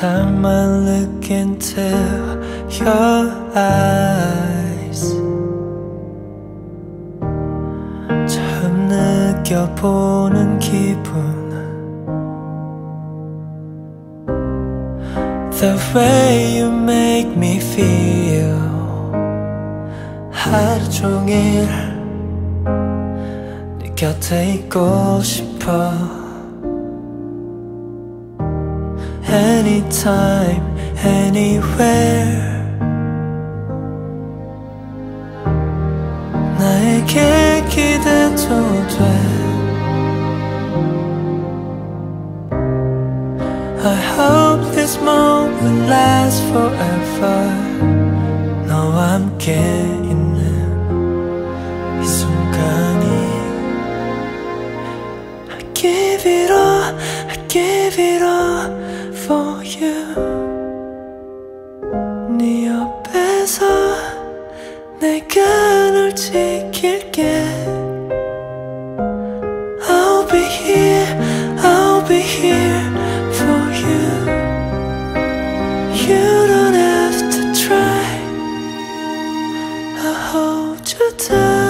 time I look into your eyes 처음 느껴보는 기분 The way you make me feel 하루 종일 네 곁에 있고 싶어 Anytime, anywhere 나에게 기대도 돼 I hope this moment lasts forever 너와 함께 있는 이 순간이 I give it all, I give it all for you 네 옆에서 내가 널 지킬게 I'll be here, I'll be here for you You don't have to try I'll hold you tight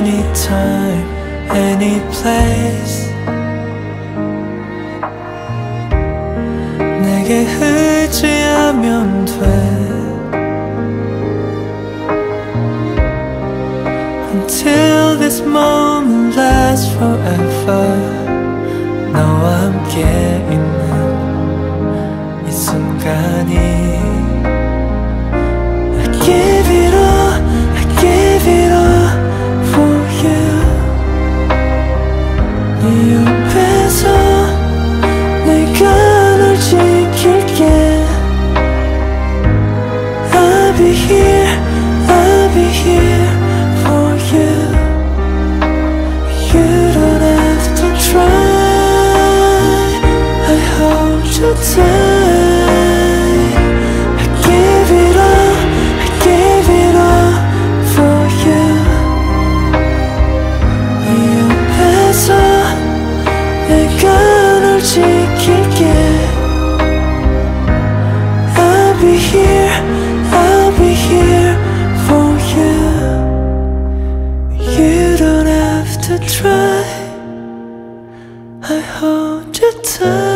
Anytime, any place 내게 의지하면 돼 Until this moment lasts forever 너와 함께 Be here, I'll be here for you. You don't have to try. I hold you tight try. I hold you tight